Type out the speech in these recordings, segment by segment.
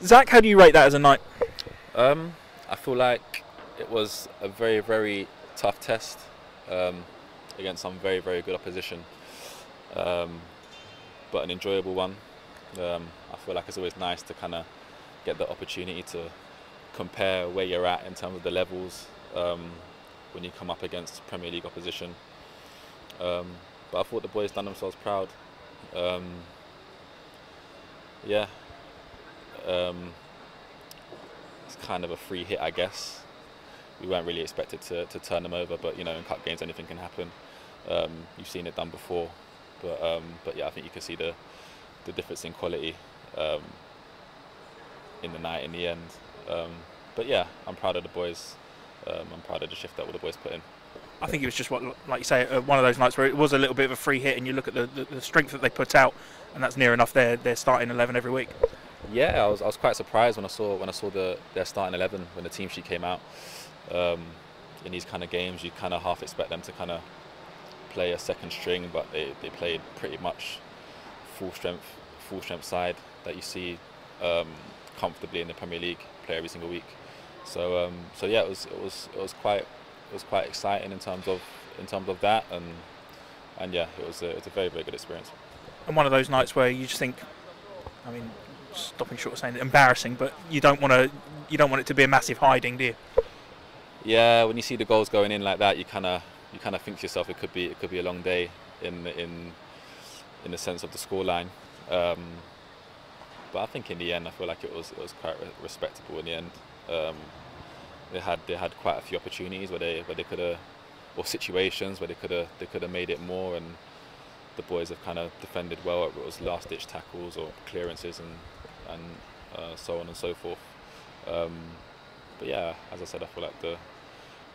Zak, how do you rate that as a night? Um, I feel like it was a very, very tough test um, against some very, very good opposition, um, but an enjoyable one. Um, I feel like it's always nice to kind of get the opportunity to compare where you're at in terms of the levels um, when you come up against Premier League opposition. Um, but I thought the boys done themselves proud. Yeah. Um, it's kind of a free hit, I guess. We weren't really expected to, to turn them over, but you know, in cup games, anything can happen. Um, you've seen it done before, but um, but yeah, I think you can see the the difference in quality um, in the night in the end. Um, but yeah, I'm proud of the boys. Um, I'm proud of the shift that all the boys put in. I think it was just what, like you say, uh, one of those nights where it was a little bit of a free hit, and you look at the, the, the strength that they put out, and that's near enough their their starting eleven every week. Yeah, I was, I was quite surprised when I saw when I saw the their starting eleven when the team sheet came out. Um, in these kind of games, you kind of half expect them to kind of play a second string, but they, they played pretty much full strength full strength side that you see um, comfortably in the Premier League, play every single week. So um, so yeah, it was it was it was quite it was quite exciting in terms of in terms of that, and and yeah, it was a, it's a very very good experience. And one of those nights where you just think, I mean, stopping short of saying it, embarrassing, but you don't want to you don't want it to be a massive hiding, do you? Yeah, when you see the goals going in like that, you kind of you kind of think to yourself it could be it could be a long day in in in the sense of the scoreline. Um, but I think in the end, I feel like it was it was quite respectable in the end. Um, they had they had quite a few opportunities where they where they could have or situations where they could have they could have made it more and the boys have kind of defended well it was last ditch tackles or clearances and and uh, so on and so forth um, but yeah as I said I feel like the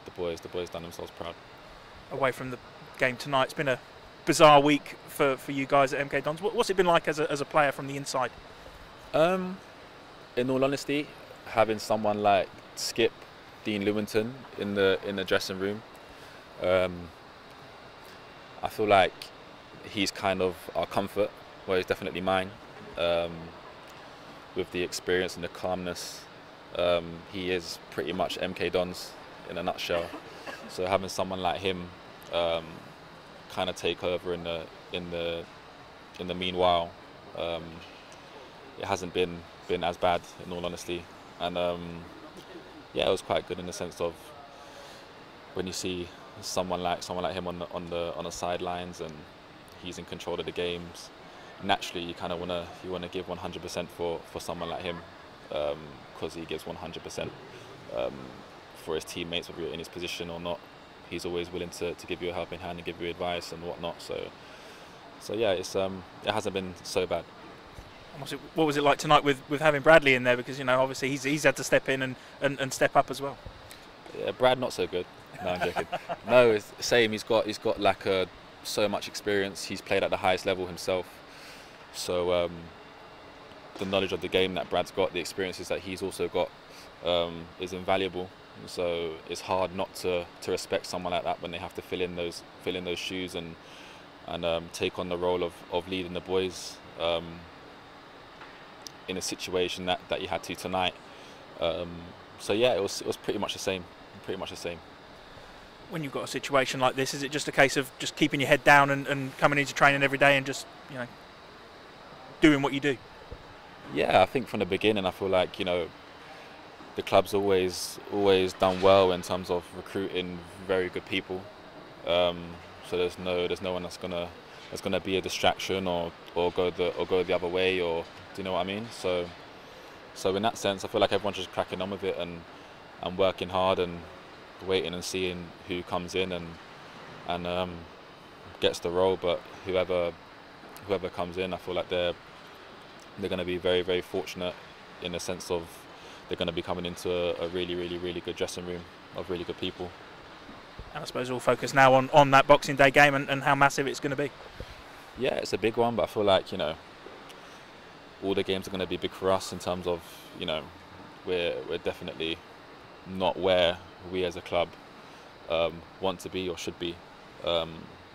the boys the boys done themselves proud away from the game tonight it's been a bizarre week for, for you guys at MK Dons what's it been like as a, as a player from the inside um, in all honesty having someone like Skip Dean Lewington in the in the dressing room. Um, I feel like he's kind of our comfort, well, he's definitely mine. Um, with the experience and the calmness, um, he is pretty much MK Dons in a nutshell. So having someone like him um, kind of take over in the in the in the meanwhile, um, it hasn't been been as bad in all honesty, and um, yeah, it was quite good in the sense of when you see someone like someone like him on the on the on the sidelines and he's in control of the games. Naturally, you kind of wanna you wanna give 100% for for someone like him because um, he gives 100% um, for his teammates, whether you're in his position or not. He's always willing to, to give you a helping hand and give you advice and whatnot. So, so yeah, it's um, it hasn't been so bad. What was it like tonight with, with having Bradley in there? Because you know, obviously he's he's had to step in and, and, and step up as well. Yeah, Brad not so good. No, I'm joking. no, it's same. He's got he's got like a, so much experience. He's played at the highest level himself. So um, the knowledge of the game that Brad's got, the experiences that he's also got, um, is invaluable. So it's hard not to, to respect someone like that when they have to fill in those fill in those shoes and and um, take on the role of, of leading the boys. Um, in a situation that, that you had to tonight. Um, so yeah, it was it was pretty much the same, pretty much the same. When you've got a situation like this, is it just a case of just keeping your head down and, and coming into training every day and just you know doing what you do? Yeah, I think from the beginning, I feel like you know the club's always always done well in terms of recruiting very good people. Um, so there's no there's no one that's gonna that's gonna be a distraction or, or go the or go the other way or do you know what I mean? So, so in that sense, I feel like everyone's just cracking on with it and and working hard and waiting and seeing who comes in and and um, gets the role. But whoever whoever comes in, I feel like they're they're going to be very very fortunate in the sense of they're going to be coming into a, a really really really good dressing room of really good people. And I suppose we'll focus now on, on that Boxing Day game and, and how massive it's going to be. Yeah, it's a big one, but I feel like you know all the games are going to be big for us in terms of you know we're we're definitely not where we as a club um, want to be or should be. Um,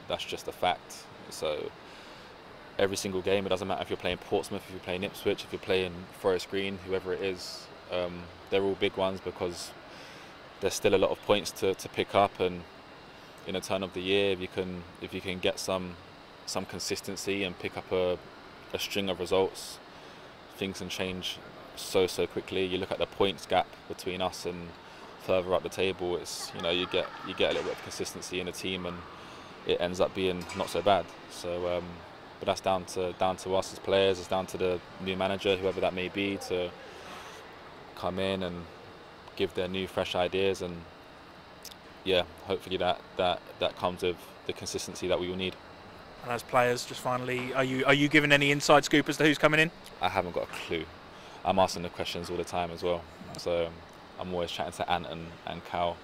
that's just a fact. So every single game. It doesn't matter if you're playing Portsmouth, if you're playing Ipswich, if you're playing Forest Green, whoever it is. Um, they're all big ones because there's still a lot of points to, to pick up, and in a turn of the year, if you can if you can get some some consistency and pick up a, a string of results, things can change so so quickly. You look at the points gap between us and further up the table. It's you know you get you get a little bit of consistency in the team, and it ends up being not so bad. So, um, but that's down to down to us as players. It's down to the new manager, whoever that may be, to come in and give their new fresh ideas and yeah, hopefully that that that comes with the consistency that we will need. And as players, just finally, are you are you given any inside scoop as to who's coming in? I haven't got a clue. I'm asking the questions all the time as well. So I'm always chatting to Ant and, and Cal,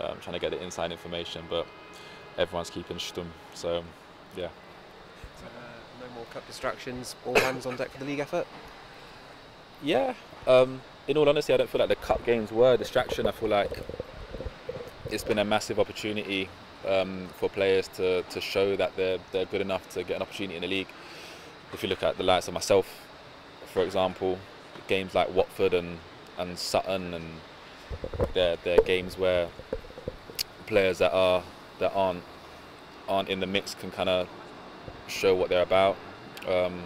um, trying to get the inside information, but everyone's keeping stum. So yeah. No more cup distractions, all hands on deck for the league effort? Yeah. Um, in all honesty, I don't feel like the cup games were a distraction. I feel like it's been a massive opportunity um, for players to, to show that they're, they're good enough to get an opportunity in the league. If you look at the likes of myself, for example, games like Watford and, and Sutton, and they're, they're games where players that are that aren't aren't in the mix can kind of show what they're about. Um,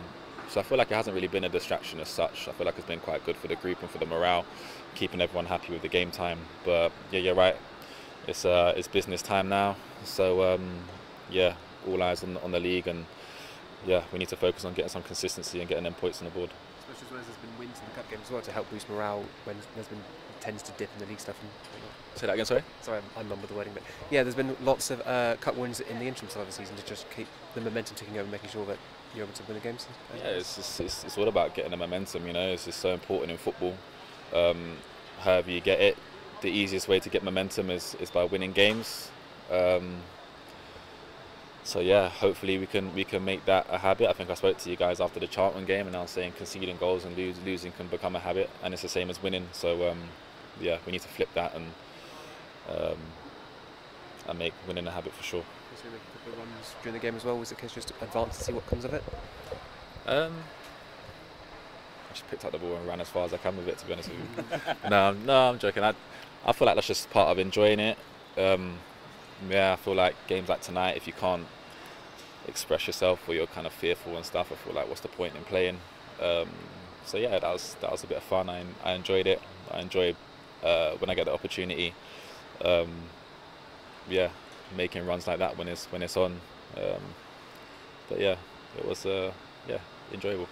so I feel like it hasn't really been a distraction as such. I feel like it's been quite good for the group and for the morale, keeping everyone happy with the game time. But yeah, you're right. It's uh, it's business time now. So um, yeah, all eyes on on the league, and yeah, we need to focus on getting some consistency and getting them points on the board. Especially as well as there's been wins in the cup games as well to help boost morale when there's been tends to dip in the league stuff. And. Say that again, sorry. Sorry, I'm, I'm with the wording, but yeah, there's been lots of uh, cup wins in the interim side of the season to just keep the momentum ticking over, making sure that you're able to win the games. Yeah, it's, just, it's, it's all about getting the momentum. You know, it's just so important in football. Um, however you get it, the easiest way to get momentum is, is by winning games. Um, so yeah, hopefully we can we can make that a habit. I think I spoke to you guys after the Charlton game, and I was saying conceding goals and lose, losing can become a habit, and it's the same as winning. So um, yeah, we need to flip that and um, and make winning a habit for sure. Was there a couple of runs during the game as well? Was it case just advance to see what comes of it? Um, I just picked up the ball and ran as far as I can with it. To be honest with you. no, no, I'm joking. I, I feel like that's just part of enjoying it. Um, yeah, I feel like games like tonight, if you can't express yourself or you're kind of fearful and stuff, I feel like what's the point in playing? Um, so yeah, that was that was a bit of fun. I, I enjoyed it. I enjoy uh, when I get the opportunity. Um, yeah, making runs like that when it's when it's on. Um, but yeah, it was uh, yeah enjoyable.